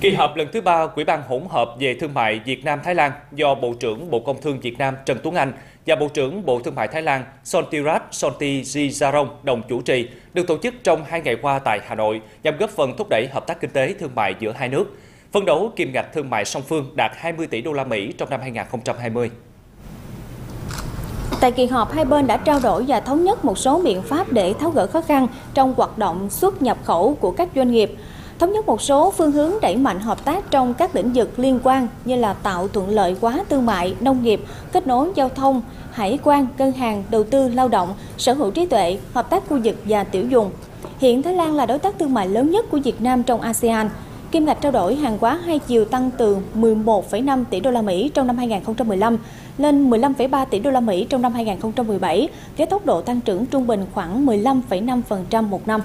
Kỳ họp lần thứ ba Quỹ ban hỗn hợp về thương mại Việt Nam Thái Lan do Bộ trưởng Bộ Công Thương Việt Nam Trần Tuấn Anh và Bộ trưởng Bộ Thương mại Thái Lan Sontirat Sonti Jizarong đồng chủ trì được tổ chức trong hai ngày qua tại Hà Nội nhằm góp phần thúc đẩy hợp tác kinh tế thương mại giữa hai nước. Phấn đấu kim ngạch thương mại song phương đạt 20 tỷ đô la Mỹ trong năm 2020. Tại kỳ họp, hai bên đã trao đổi và thống nhất một số biện pháp để tháo gỡ khó khăn trong hoạt động xuất nhập khẩu của các doanh nghiệp, thống nhất một số phương hướng đẩy mạnh hợp tác trong các lĩnh vực liên quan như là tạo thuận lợi quá thương mại, nông nghiệp, kết nối giao thông, hải quan, ngân hàng, đầu tư, lao động, sở hữu trí tuệ, hợp tác khu vực và tiểu dùng. Hiện Thái Lan là đối tác thương mại lớn nhất của Việt Nam trong ASEAN. Kim ngạch trao đổi hàng hóa hai chiều tăng từ 11,5 tỷ đô la Mỹ trong năm 2015 lên 15,3 tỷ đô la Mỹ trong năm 2017, với tốc độ tăng trưởng trung bình khoảng 15,5% một năm.